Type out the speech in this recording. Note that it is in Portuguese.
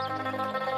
Música